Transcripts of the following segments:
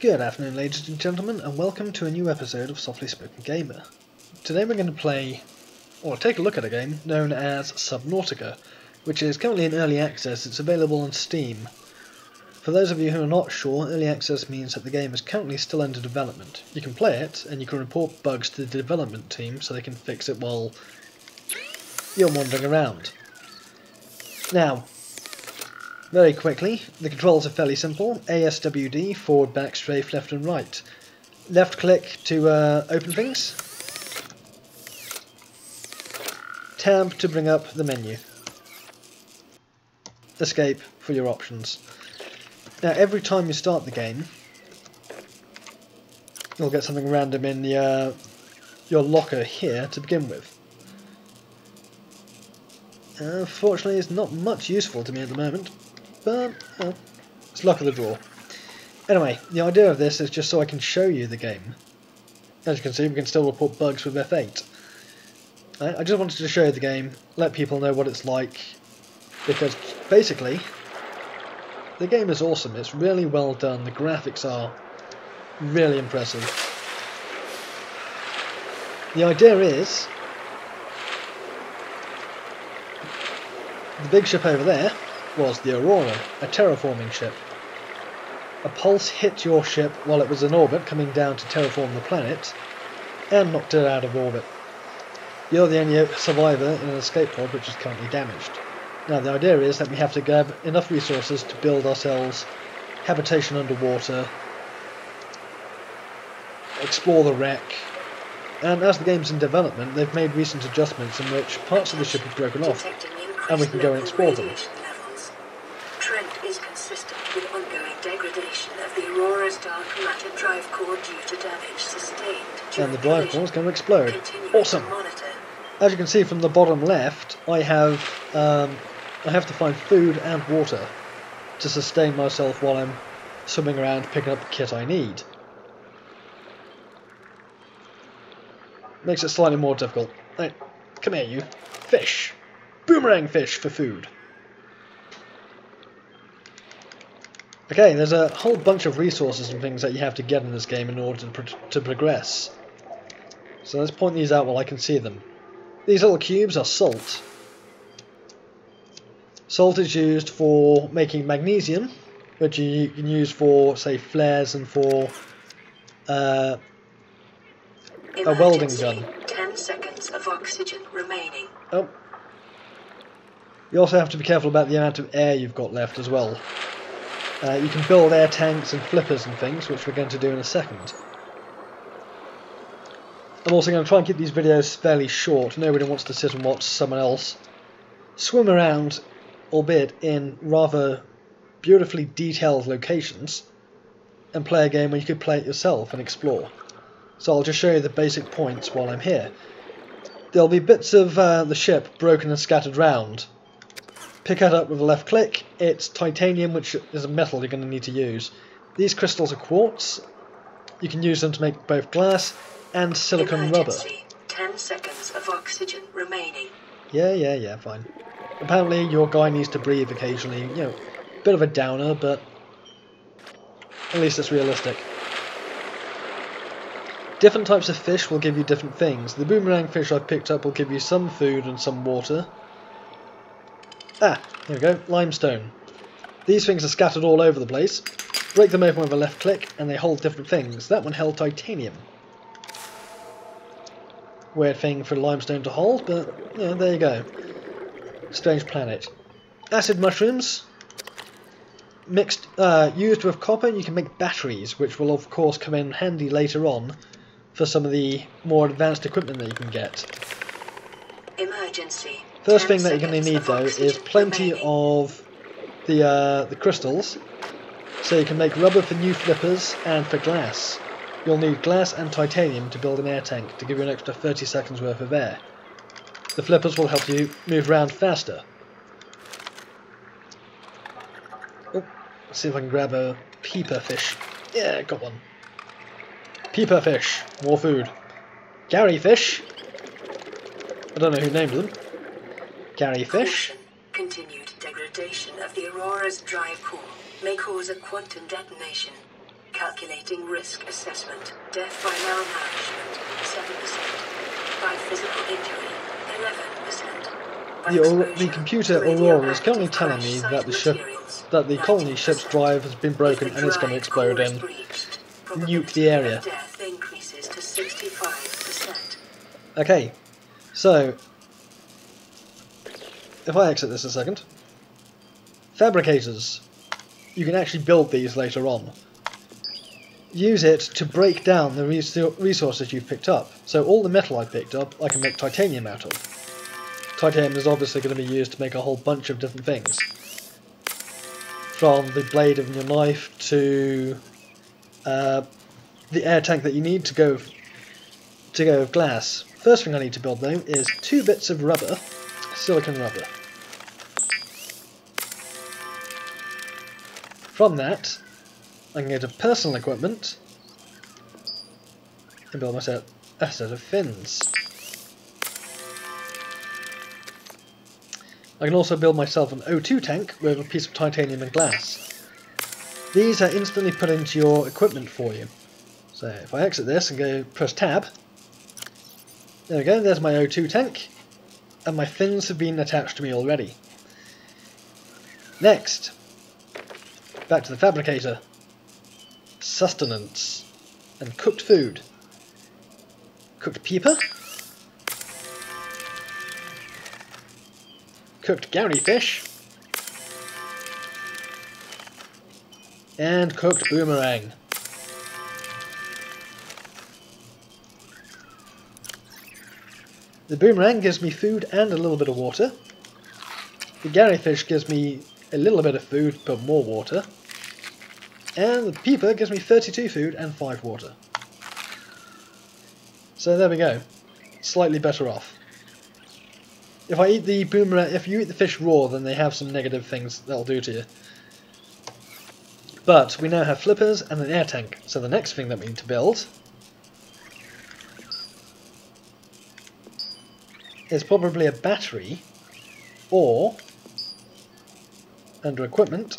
Good afternoon, ladies and gentlemen, and welcome to a new episode of Softly Spoken Gamer. Today we're going to play, or take a look at a game known as Subnautica, which is currently in early access. It's available on Steam. For those of you who are not sure, early access means that the game is currently still under development. You can play it, and you can report bugs to the development team so they can fix it while you're wandering around. Now, very quickly, the controls are fairly simple. ASWD, forward, back, strafe, left and right. Left click to uh, open things. Tab to bring up the menu. Escape for your options. Now every time you start the game, you'll get something random in the, uh, your locker here to begin with. Unfortunately, it's not much useful to me at the moment. But, it's luck of the draw. Anyway, the idea of this is just so I can show you the game. As you can see, we can still report bugs with F8. I just wanted to show you the game, let people know what it's like, because basically, the game is awesome. It's really well done. The graphics are really impressive. The idea is, the big ship over there was the Aurora, a terraforming ship. A pulse hit your ship while it was in orbit, coming down to terraform the planet, and knocked it out of orbit. You're the only survivor in an escape pod which is currently damaged. Now the idea is that we have to grab enough resources to build ourselves habitation underwater, explore the wreck, and as the game's in development, they've made recent adjustments in which parts of the ship have broken off, and we can go and explore them. Aurora's dark matter drive core due to damage sustained. And the drive core is going to explode. Awesome. As you can see from the bottom left, I have um, I have to find food and water to sustain myself while I'm swimming around picking up the kit I need. Makes it slightly more difficult. Right, come here, you. Fish. Boomerang fish for food. Okay, there's a whole bunch of resources and things that you have to get in this game in order to, pro to progress. So let's point these out while I can see them. These little cubes are salt. Salt is used for making magnesium, which you can use for, say, flares and for uh, a welding gun. Ten seconds of oxygen remaining. Oh. You also have to be careful about the amount of air you've got left as well. Uh, you can build air tanks and flippers and things, which we're going to do in a second. I'm also going to try and keep these videos fairly short. Nobody wants to sit and watch someone else swim around, albeit in rather beautifully detailed locations, and play a game where you could play it yourself and explore. So I'll just show you the basic points while I'm here. There'll be bits of uh, the ship broken and scattered round, Pick that up with a left click. It's titanium, which is a metal you're going to need to use. These crystals are quartz. You can use them to make both glass and silicon Emergency. rubber. Ten seconds of oxygen remaining. Yeah, yeah, yeah, fine. Apparently your guy needs to breathe occasionally. You know, bit of a downer, but at least it's realistic. Different types of fish will give you different things. The boomerang fish I've picked up will give you some food and some water. Ah, there we go, limestone. These things are scattered all over the place. Break them open with a left click and they hold different things. That one held titanium. Weird thing for limestone to hold, but yeah, there you go. Strange planet. Acid mushrooms. Mixed, uh, used with copper, you can make batteries, which will of course come in handy later on for some of the more advanced equipment that you can get. Emergency. First thing that you're going to need though is plenty of the uh, the crystals, so you can make rubber for new flippers and for glass. You'll need glass and titanium to build an air tank to give you an extra 30 seconds worth of air. The flippers will help you move around faster. Oh, let's see if I can grab a peeper fish. Yeah, got one. Peeper fish, more food. Gary fish. I don't know who named them. Gary Fish. Continued degradation of the Aurora's drive core may cause a quantum detonation. Calculating risk assessment. Death by malnourishment, 7%. By physical injury, 11%. The, the computer Aurora is currently telling me that the ship, that the colony ship's drive has been broken and it's going to explode and nuke the area. probability of Death increases to 65%. Okay, so if I exit this a second, fabricators, you can actually build these later on. Use it to break down the res- resources you've picked up. So all the metal I picked up, I can make titanium out of. Titanium is obviously going to be used to make a whole bunch of different things. From the blade of your knife to uh, the air tank that you need to go to go glass. First thing I need to build though is two bits of rubber, silicon rubber. From that, I can go to personal equipment and build myself a set of fins. I can also build myself an O2 tank with a piece of titanium and glass. These are instantly put into your equipment for you. So if I exit this and go press tab, there we go, there's my O2 tank, and my fins have been attached to me already. Next, back to the fabricator. Sustenance and cooked food. Cooked peeper. Cooked Gary fish. And cooked boomerang. The boomerang gives me food and a little bit of water. The Gary fish gives me a little bit of food but more water. And the peeper gives me 32 food and 5 water. So there we go. Slightly better off. If I eat the boomerang, if you eat the fish raw, then they have some negative things that'll do to you. But we now have flippers and an air tank, so the next thing that we need to build is probably a battery, or under equipment.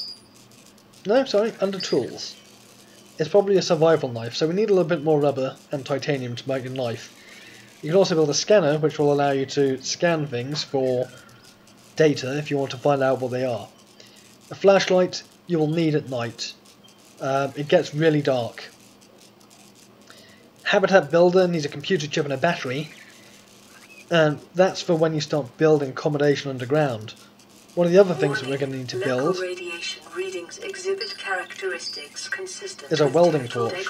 No, sorry, under tools. It's probably a survival knife, so we need a little bit more rubber and titanium to make a knife. You can also build a scanner, which will allow you to scan things for data if you want to find out what they are. A flashlight you will need at night. Um, it gets really dark. Habitat Builder needs a computer chip and a battery, and that's for when you start building accommodation underground. One of the other things that we're going to need to build radiation readings exhibit characteristics consistent is a welding torch.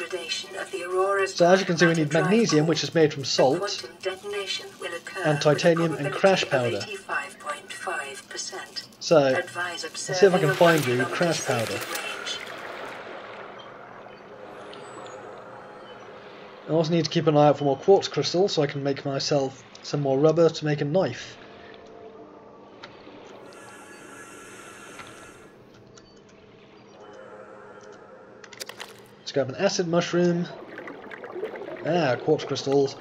So as you can see we need magnesium which is made from salt quantum detonation will occur and titanium and crash powder. of 85.5%. So let's see if I can find you crash powder. I also need to keep an eye out for more quartz crystals so I can make myself some more rubber to make a knife. Let's grab an acid mushroom. Ah, quartz crystals.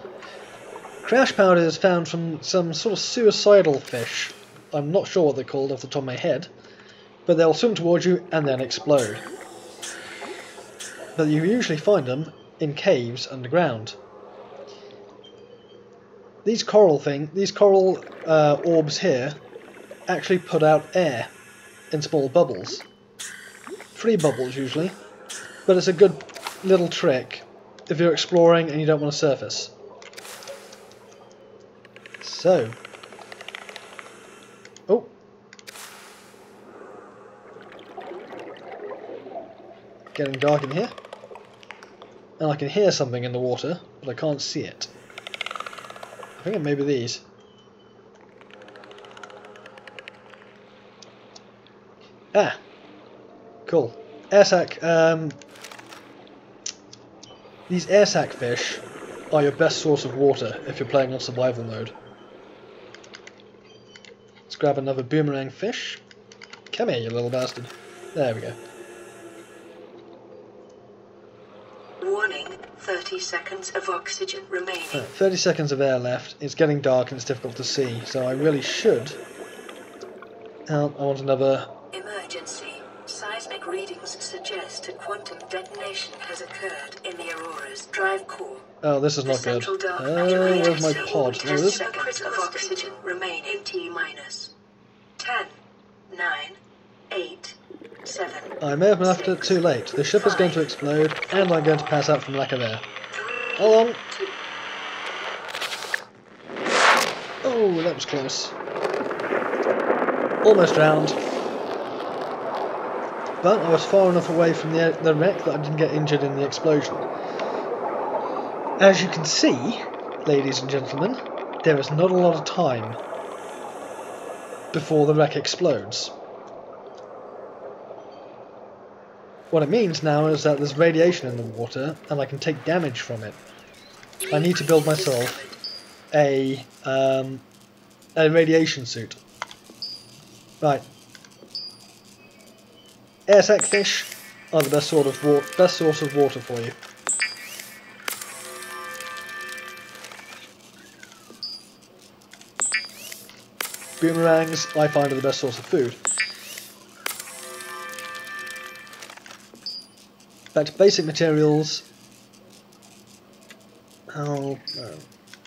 Crash powder is found from some sort of suicidal fish. I'm not sure what they're called off the top of my head, but they'll swim towards you and then explode. But you usually find them in caves underground. These coral thing, these coral uh, orbs here, actually put out air in small bubbles. Free bubbles usually, but it's a good little trick if you're exploring and you don't want to surface. So, oh, getting dark in here. And I can hear something in the water, but I can't see it. I think it may be these. Ah! Cool. Air sac, um... These air sac fish are your best source of water if you're playing on survival mode. Let's grab another boomerang fish. Come here, you little bastard. There we go. 30 seconds of oxygen remaining. Right, 30 seconds of air left. It's getting dark and it's difficult to see, so I really should. Um, I want another. Emergency. Seismic readings suggest a quantum detonation has occurred in the Aurora's drive core. Oh, this is The not good. central Oh, where's my pod? There it is. seconds of oxygen remain in T minus. Seven. I may have left it too late. The ship is going to explode, and I'm going to pass out from lack of air. Hold on. Oh, that was close. Almost drowned. But I was far enough away from the, the wreck that I didn't get injured in the explosion. As you can see, ladies and gentlemen, there is not a lot of time before the wreck explodes. What it means now is that there's radiation in the water and I can take damage from it. I need to build myself a um, a radiation suit. Right. Air sac fish are the best sort of wa- best source of water for you. Boomerangs I find are the best source of food. Back to basic materials. Oh, uh,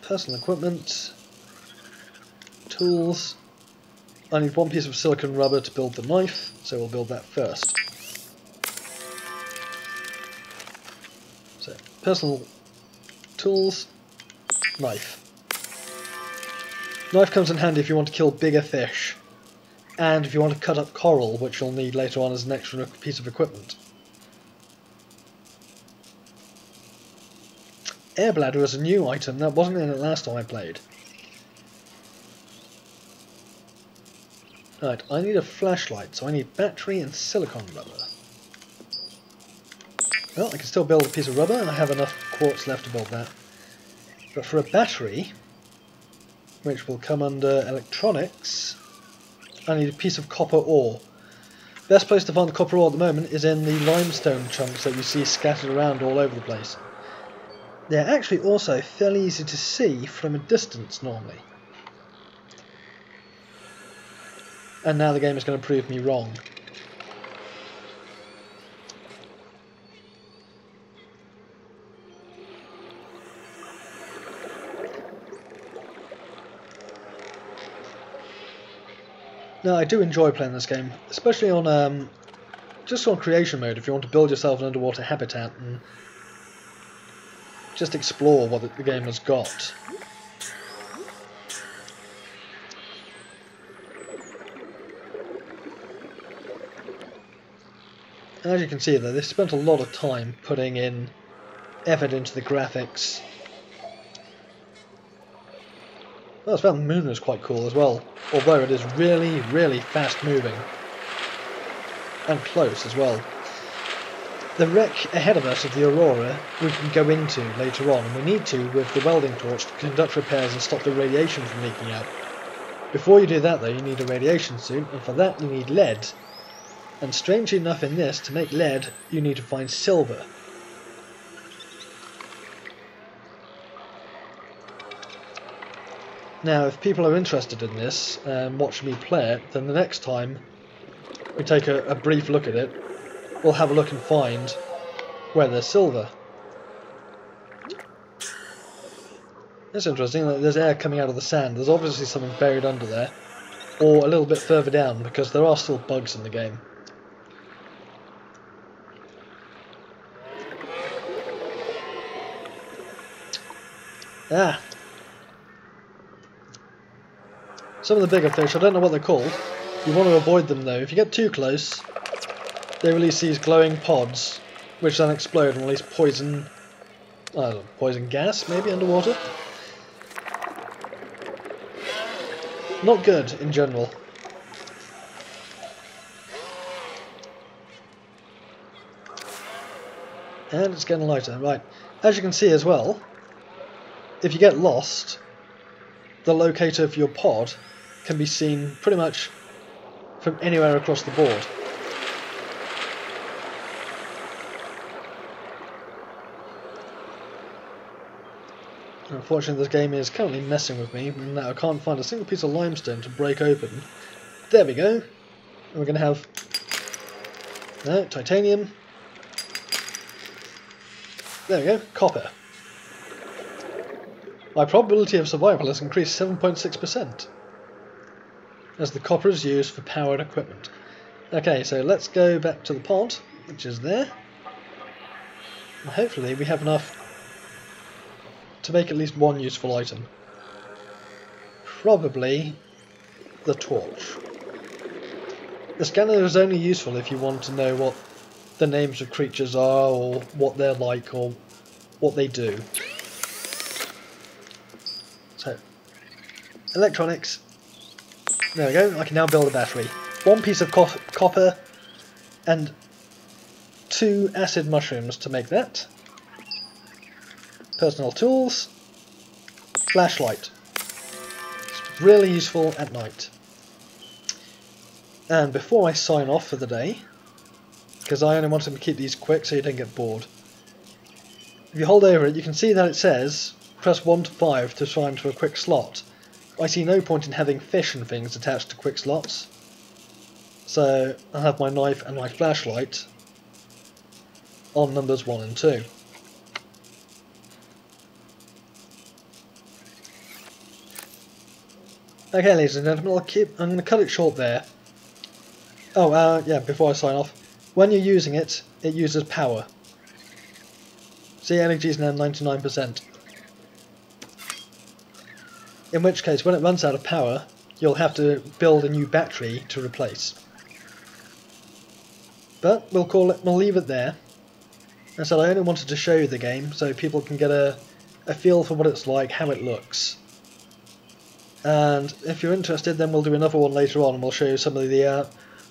personal equipment, tools. I need one piece of silicon rubber to build the knife, so we'll build that first. So, personal tools, knife. Knife comes in handy if you want to kill bigger fish, and if you want to cut up coral, which you'll need later on as an extra piece of equipment. Air bladder is a new item that wasn't in it last time I played. Right, I need a flashlight, so I need battery and silicon rubber. Well, I can still build a piece of rubber, and I have enough quartz left to build that. But for a battery, which will come under electronics, I need a piece of copper ore. Best place to find the copper ore at the moment is in the limestone chunks that you see scattered around all over the place. They're actually also fairly easy to see from a distance normally. And now the game is going to prove me wrong. No, I do enjoy playing this game, especially on um, just on creation mode. If you want to build yourself an underwater habitat and just explore what the game has got. As you can see though, they spent a lot of time putting in effort into the graphics. Well, I found the moon was quite cool as well, although it is really, really fast moving. And close as well. The wreck ahead of us of the Aurora we can go into later on, and we need to with the welding torch to conduct repairs and stop the radiation from leaking out. Before you do that though, you need a radiation suit, and for that you need lead. And strangely enough in this, to make lead, you need to find silver. Now, if people are interested in this and watch me play it, then the next time we take a, a brief look at it, we'll have a look and find where there's silver. That's interesting, like, there's air coming out of the sand. There's obviously something buried under there. Or a little bit further down, because there are still bugs in the game. Ah! Some of the bigger fish, I don't know what they're called. You want to avoid them though. If you get too close, they release these glowing pods, which then explode and release poison, know, poison gas maybe underwater. Not good in general. And it's getting lighter. Right, as you can see as well, if you get lost, the locator of your pod can be seen pretty much from anywhere across the board. Unfortunately, this game is currently messing with me in that I can't find a single piece of limestone to break open. There we go. And we're going to have No, titanium. There we go, copper. My probability of survival has increased 7.6% as the copper is used for powered equipment. Okay, so let's go back to the pod, which is there. Hopefully we have enough to make at least one useful item. Probably the torch. The scanner is only useful if you want to know what the names of creatures are or what they're like or what they do. So, electronics. There we go, I can now build a battery. One piece of co copper and two acid mushrooms to make that. Personal tools. Flashlight. It's really useful at night. And before I sign off for the day, because I only want to keep these quick so you don't get bored. If you hold over it, you can see that it says press 1 to 5 to sign to a quick slot. I see no point in having fish and things attached to quick slots. So I have my knife and my flashlight on numbers 1 and 2. Okay ladies and gentlemen, I'll keep, I'm going to cut it short there. Oh, uh, yeah, before I sign off. When you're using it, it uses power. See, energy is now 99%. In which case, when it runs out of power, you'll have to build a new battery to replace. But we'll call it, we'll leave it there. I said I only wanted to show you the game so people can get a, a feel for what it's like, how it looks. And if you're interested, then we'll do another one later on and we'll show you some of the uh,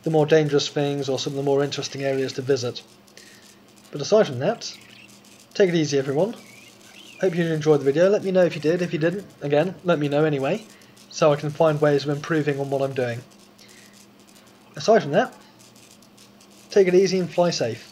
the more dangerous things or some of the more interesting areas to visit. But aside from that, take it easy everyone. Hope you enjoyed the video. Let me know if you did. If you didn't, again, let me know anyway, so I can find ways of improving on what I'm doing. Aside from that, take it easy and fly safe.